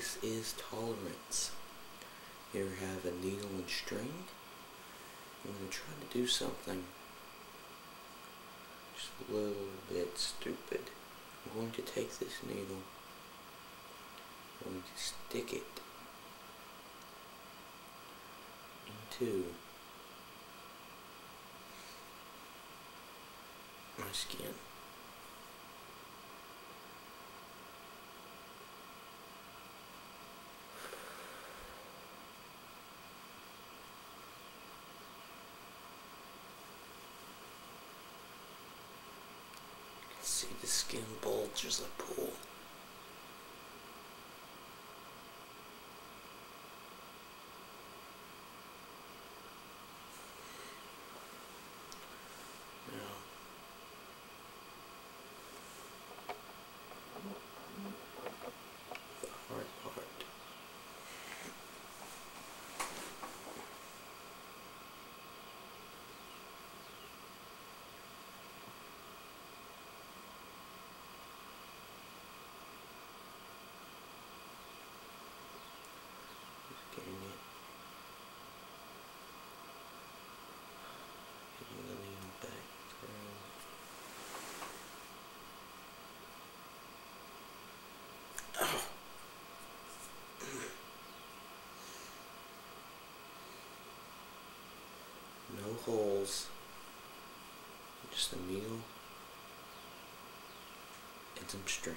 this is tolerance. Here ever have a needle and string? I'm going to try to do something just a little bit stupid. I'm going to take this needle, I'm going to stick it into my skin. See the skin bulge as I pull. Holes, just a needle and some string.